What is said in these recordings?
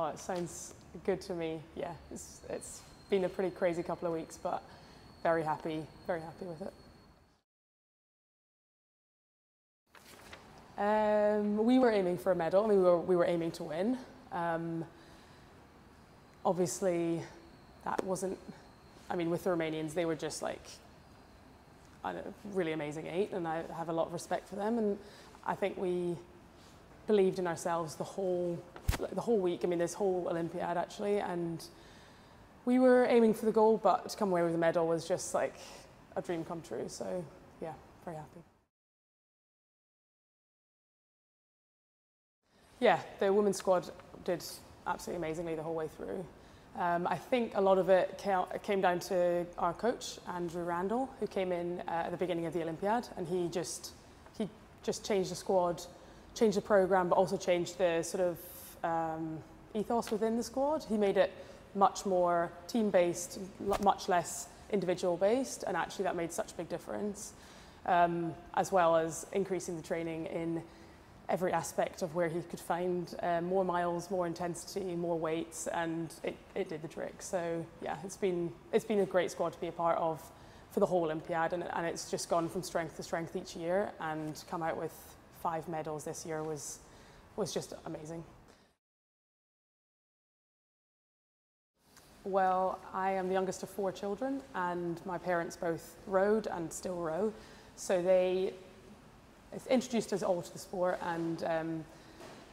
Oh, it sounds good to me. Yeah, it's, it's been a pretty crazy couple of weeks, but very happy, very happy with it. Um, we were aiming for a medal. I mean, we were, we were aiming to win. Um, obviously, that wasn't, I mean, with the Romanians, they were just like, know, really amazing eight, and I have a lot of respect for them. And I think we believed in ourselves the whole, the whole week. I mean, this whole Olympiad actually, and we were aiming for the goal, but to come away with a medal was just like a dream come true. So yeah, very happy. Yeah, the women's squad did absolutely amazingly the whole way through. Um, I think a lot of it came down to our coach, Andrew Randell, who came in uh, at the beginning of the Olympiad, and he just he just changed the squad, changed the program, but also changed the sort of um, ethos within the squad. He made it much more team-based, much less individual-based, and actually that made such a big difference, um, as well as increasing the training in every aspect of where he could find uh, more miles, more intensity, more weights, and it, it did the trick. So yeah, it's been it's been a great squad to be a part of for the whole Olympiad, and, and it's just gone from strength to strength each year, and come out with five medals this year was was just amazing. Well, I am the youngest of four children, and my parents both rowed and still row. So they introduced us all to the sport, and um,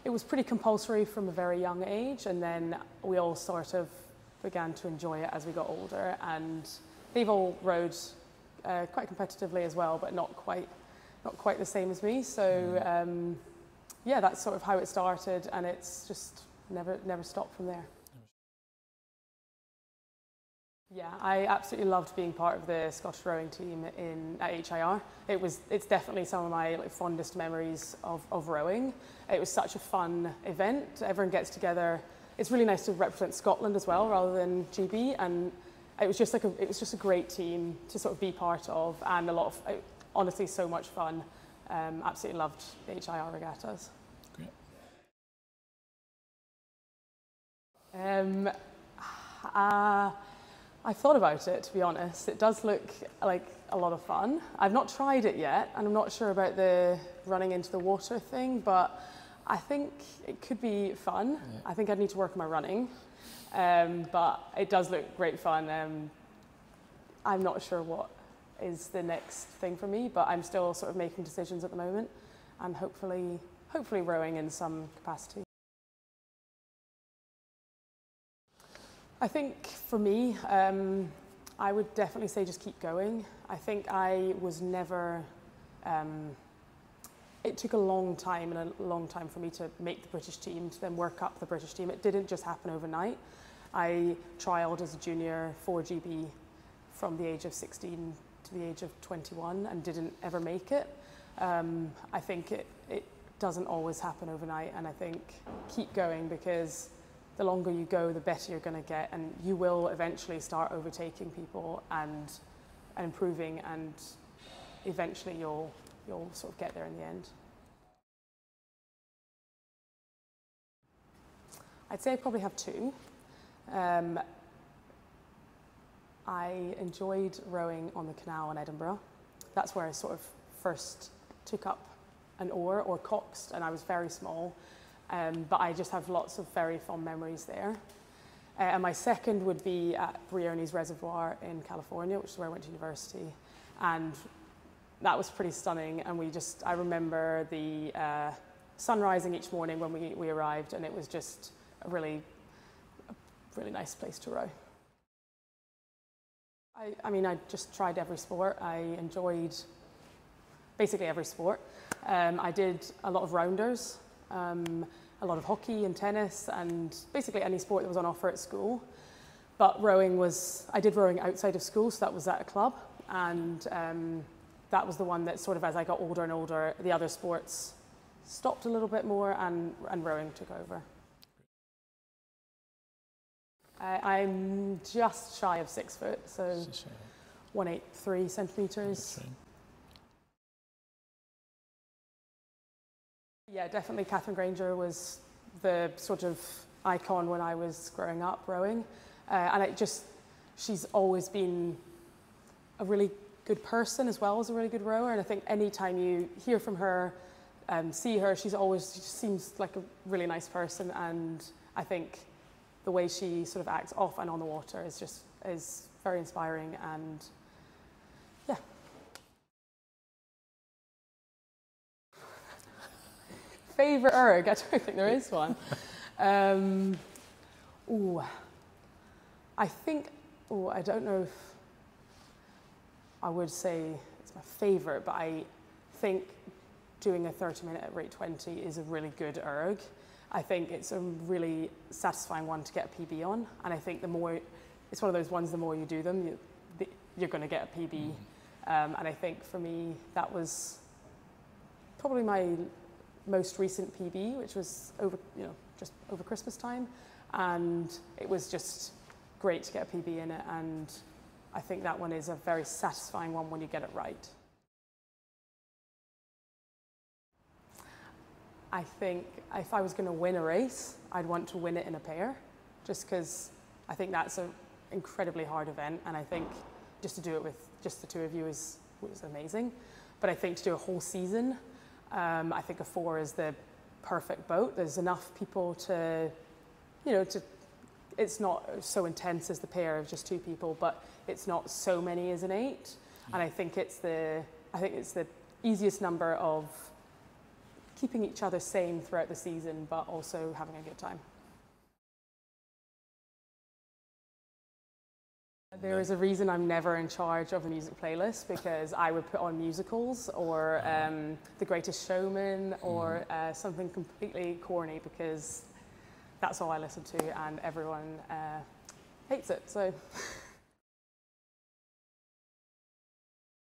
it was pretty compulsory from a very young age. And then we all sort of began to enjoy it as we got older. And they've all rowed uh, quite competitively as well, but not quite not quite the same as me. So mm. um, yeah, that's sort of how it started, and it's just never never stopped from there. Yeah, I absolutely loved being part of the Scottish rowing team in at HIR. It was, it's definitely some of my like, fondest memories of, of rowing. It was such a fun event. Everyone gets together. It's really nice to represent Scotland as well, rather than GB. And it was just like a, it was just a great team to sort of be part of, and a lot of honestly so much fun. Um, absolutely loved the HIR regattas. Great. Um, uh, I've thought about it, to be honest. It does look like a lot of fun. I've not tried it yet, and I'm not sure about the running into the water thing, but I think it could be fun. Yeah. I think I'd need to work on my running, um, but it does look great fun. Um, I'm not sure what is the next thing for me, but I'm still sort of making decisions at the moment, and hopefully, hopefully rowing in some capacity. I think for me, um, I would definitely say just keep going. I think I was never, um, it took a long time and a long time for me to make the British team, to then work up the British team. It didn't just happen overnight. I trialled as a junior for GB from the age of 16 to the age of 21 and didn't ever make it. Um, I think it, it doesn't always happen overnight and I think keep going because the longer you go, the better you're going to get, and you will eventually start overtaking people and, and improving, and eventually you'll you'll sort of get there in the end. I'd say I probably have two. Um, I enjoyed rowing on the canal in Edinburgh. That's where I sort of first took up an oar or coxed, and I was very small. Um, but I just have lots of very fond memories there. Uh, and my second would be at Briones Reservoir in California, which is where I went to university. And that was pretty stunning. And we just, I remember the uh, sun rising each morning when we, we arrived, and it was just a really, a really nice place to row. I, I mean, I just tried every sport. I enjoyed basically every sport. Um, I did a lot of rounders, um, a lot of hockey and tennis and basically any sport that was on offer at school. But rowing was, I did rowing outside of school, so that was at a club. And um, that was the one that sort of, as I got older and older, the other sports stopped a little bit more and, and rowing took over. I, I'm just shy of six foot, so 183 centimetres. Yeah, definitely Katherine Grainger was the sort of icon when I was growing up rowing. Uh, and it just, she's always been a really good person as well as a really good rower. And I think anytime you hear from her, um, see her, she's always, she seems like a really nice person. And I think the way she sort of acts off and on the water is just, is very inspiring and yeah. Favorite erg? I don't think there is one. Um, ooh, I think, oh, I don't know if I would say it's my favorite, but I think doing a 30 minute at rate 20 is a really good erg. I think it's a really satisfying one to get a PB on. And I think the more, it's one of those ones, the more you do them, you, you're going to get a PB. Mm. Um, and I think for me, that was probably my most recent PB, which was over, you know, just over Christmas time. And it was just great to get a PB in it. And I think that one is a very satisfying one when you get it right. I think if I was going to win a race, I'd want to win it in a pair, just because I think that's an incredibly hard event, and I think just to do it with just the two of you is was amazing. But I think to do a whole season, um, I think a four is the perfect boat. There's enough people to, you know, to. It's not so intense as the pair of just two people, but it's not so many as an eight. And I think it's the I think it's the easiest number of keeping each other sane throughout the season, but also having a good time. There is a reason I'm never in charge of a music playlist because I would put on musicals or um, The Greatest Showman or mm-hmm. uh, something completely corny because that's all I listen to and everyone uh, hates it. So.